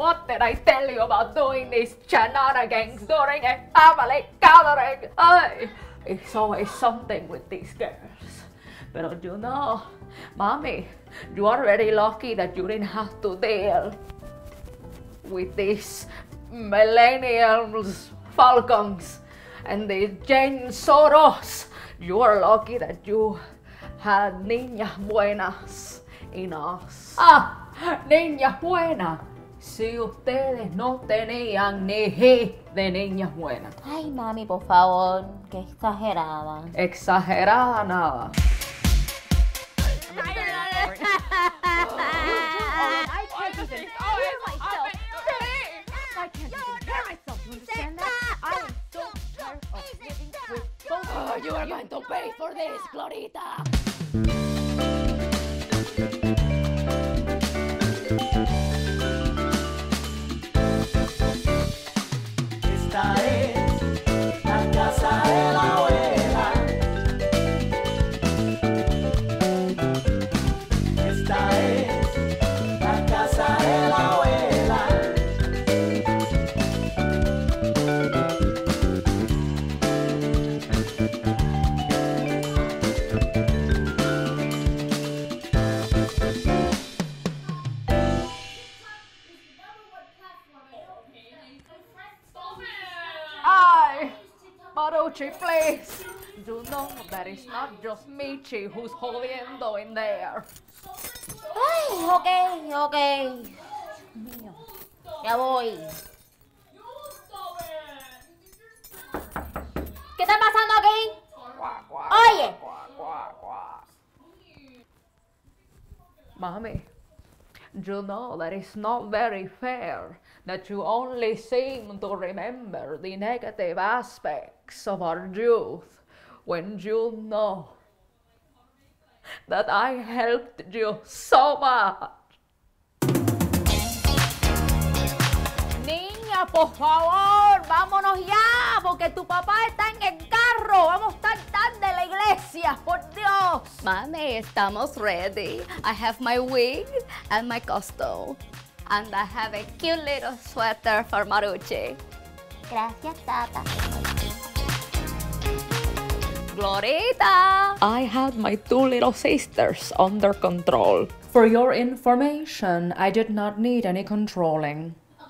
what did I tell you about doing these shenanigans during a family gathering? I, it's always something with these girls. But you know, mommy, you are very lucky that you didn't have to deal with these millennials, falcons, and the Jane Soros. You are lucky that you had niñas buenas in us. Ah, niñas buenas. Si ustedes no tenían ni de niñas buenas. Ay, mami, por favor, qué exagerada. Exagerada nada. You are going to pay for this, Glorita. Maruchi, please. You know that it's not just Michi who's holding jodiendo in there. Ay, ok, ok. Mío. Ya voy. ¿Qué está pasando aquí? Oye. Mommy, you know that it's not very fair that you only seem to remember the negative aspects of our youth when you know that I helped you so much. Niña, por favor, vámonos ya, porque tu papá está en el carro. Vamos tan tarde de la iglesia, por Dios. Mami, estamos ready. I have my wig and my costume. And I have a cute little sweater for Maruchi. Gracias, tata. Glorita! I had my two little sisters under control. For your information, I did not need any controlling. I'm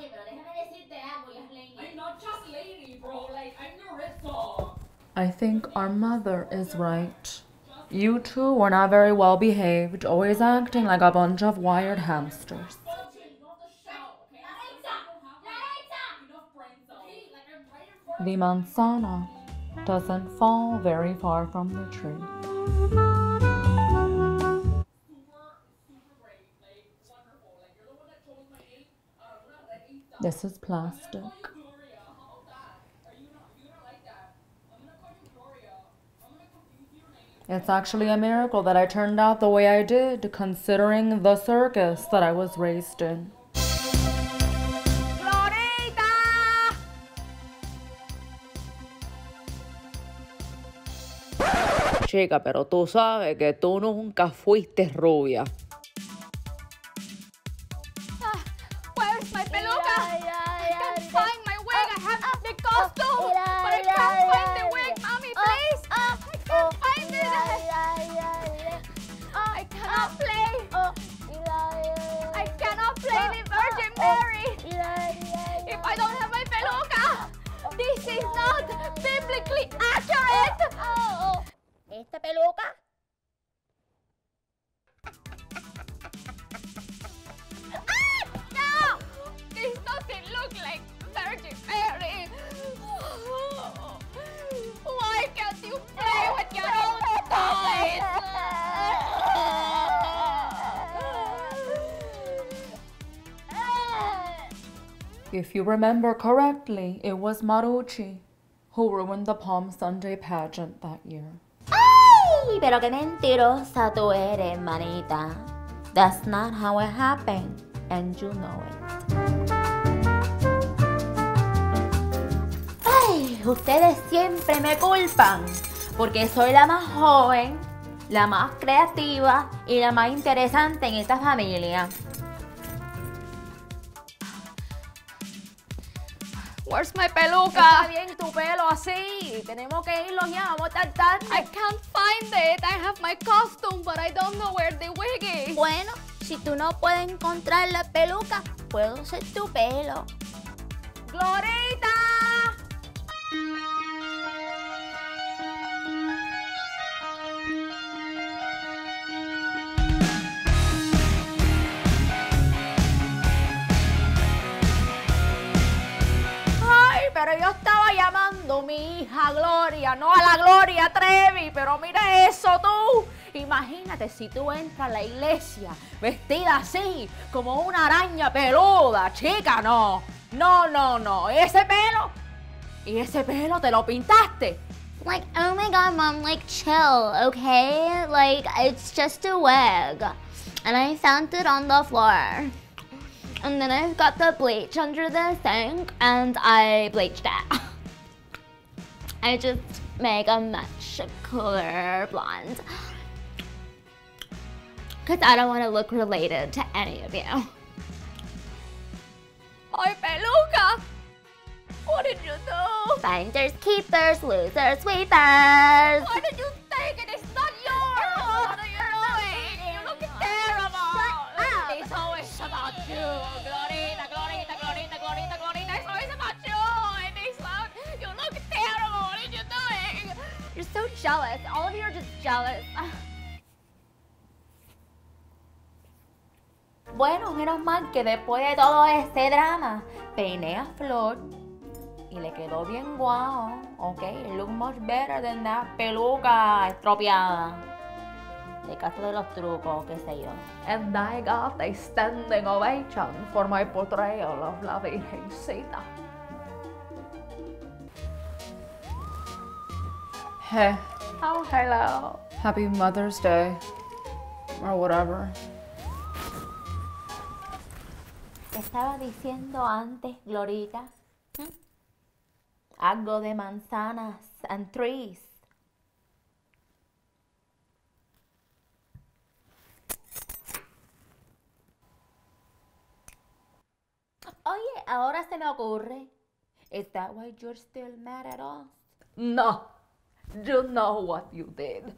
not just lady, bro. Like I'm the Rizzo. I think our mother is right. You two were not very well behaved, always acting like a bunch of wired hamsters. The manzana doesn't fall very far from the tree. This is plastic. It's actually a miracle that I turned out the way I did, considering the circus that I was raised in. Chica, pero tú sabes que tú nunca fuiste rubia. Where's my peluca? Ay, ay, I can't ay, find my wig. I have the costume, Mira, but I can't find the wig. Mommy, Ah, please. ah, I can't find it. Oh, I cannot play. I cannot play the Virgin Mary. If I don't have my peluca, this is not biblically accurate. ¿Esta peluca? Ah, no, this doesn't look like Virgin Mary. Why can't you play with your own toys? If you remember correctly, it was Maruchi who ruined the Palm Sunday pageant that year. ¡Ay! Pero qué mentirosa tú eres, hermanita. That's not how it happened, and you know it. Ay, ustedes siempre me culpan porque soy la más joven, la más creativa y la más interesante en esta familia. Where's my Está peluca? bien tu pelo así. Tenemos que irnos ya, vamos a estar. I can't find it. I have my costume, but I don't know where the wig is. Bueno, si tú no puedes encontrar la peluca, puedo ser tu pelo. ¡Glorita! No a la Gloria Trevi, pero mira eso tú. Imagínate si tú entras a la iglesia vestida así, como una araña peluda, chica, no. No, no, no. Ese pelo, y ese pelo te lo pintaste. Like, oh my god, mom, like, chill, okay? Like, it's just a wig. And I found it on the floor. And then I've got the bleach under the sink and I bleached it. I just make a much cooler blonde. Because I don't want to look related to any of you. My peluca! What did you do? Finders, keepers, losers, sweepers. Why did you take it? It's not jealous. All of you are just jealous. Bueno, menos mal que después de todo ese drama, peiné a Flor y le quedó bien guau, ¿ok? Look much better than that peluca estropeada. De caso de los trucos, qué sé yo. And I got a standing ovation for my portrayal of La Virgencita. Hey. Oh, hello. Happy Mother's Day. Or whatever. ¿Qué estaba diciendo antes, Glorita? ¿Mm? Algo de manzanas and trees. Oye, ahora se me ocurre. Is that why you're still mad at us? No. You know what you did.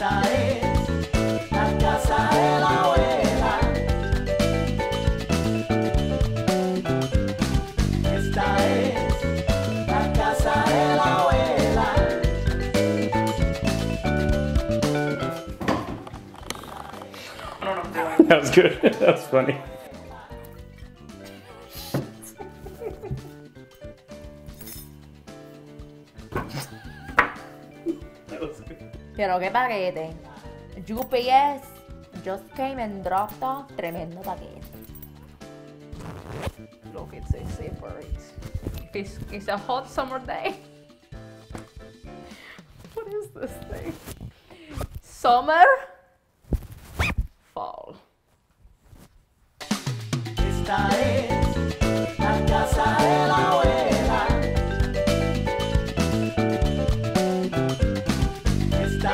Ay. Was good. that was funny. that was good. Pero qué paquete. UPS just came and dropped off tremendo paquete. Look, it's a zipper. It's, it's, it's a hot summer day. What is this thing? Summer?